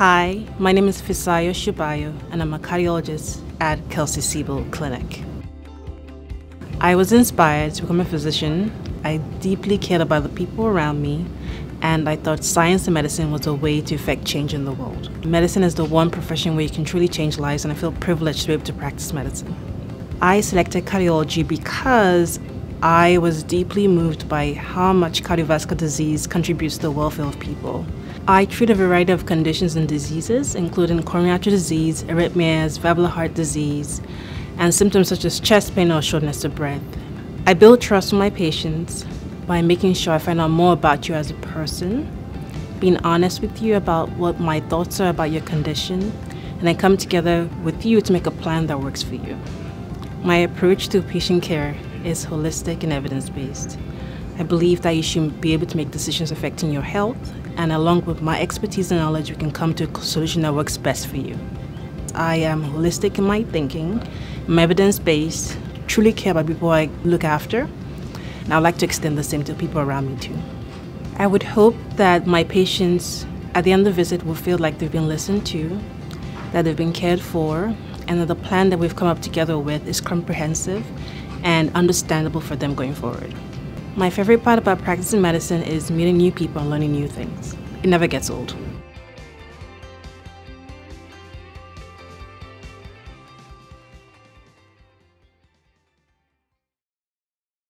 Hi, my name is Fisayo Shobayo, and I'm a cardiologist at Kelsey-Seybold Clinic. I was inspired to become a physician. I deeply cared about the people around me, and I thought science and medicine was a way to effect change in the world. Medicine is the one profession where you can truly change lives, and I feel privileged to be able to practice medicine. I selected cardiology because I was deeply moved by how much cardiovascular disease contributes to the welfare of people. I treat a variety of conditions and diseases, including coronary artery disease, arrhythmias, valvular heart disease, and symptoms such as chest pain or shortness of breath. I build trust with my patients by making sure I find out more about you as a person, being honest with you about what my thoughts are about your condition, and then come together with you to make a plan that works for you. My approach to patient care is holistic and evidence based. I believe that you should be able to make decisions affecting your health, and along with my expertise and knowledge, we can come to a solution that works best for you. I am holistic in my thinking, I'm evidence based, truly care about people I look after, and I'd like to extend the same to people around me too. I would hope that my patients at the end of the visit will feel like they've been listened to, that they've been cared for, and that the plan that we've come up together with is comprehensive and understandable for them going forward. My favorite part about practicing medicine is meeting new people and learning new things. It never gets old.